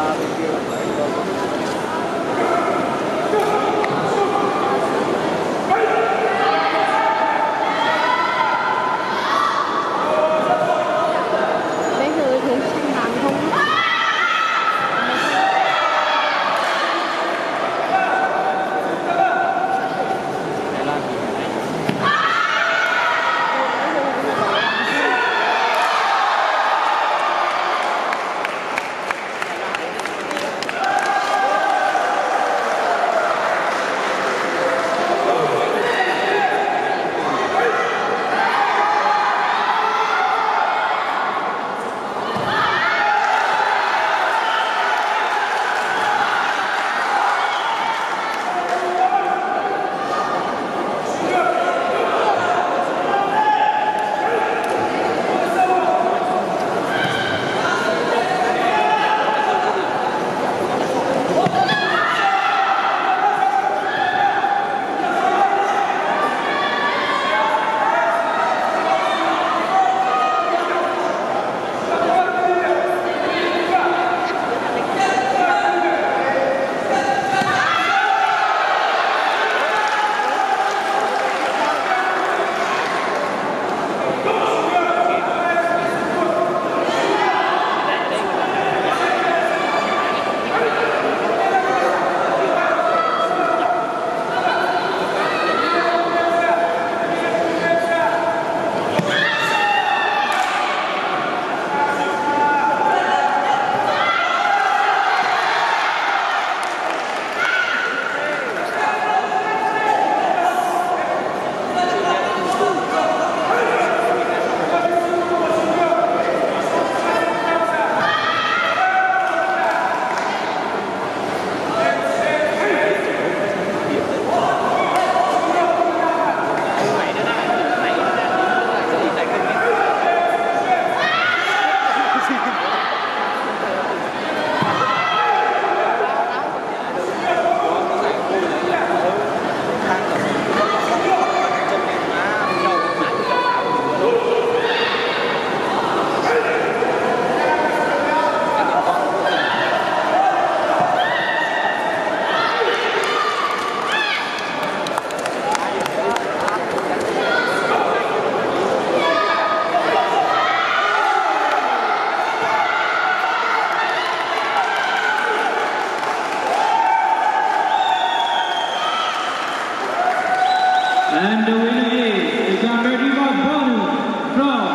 allowed in? And the winner is Gamardiva Banu from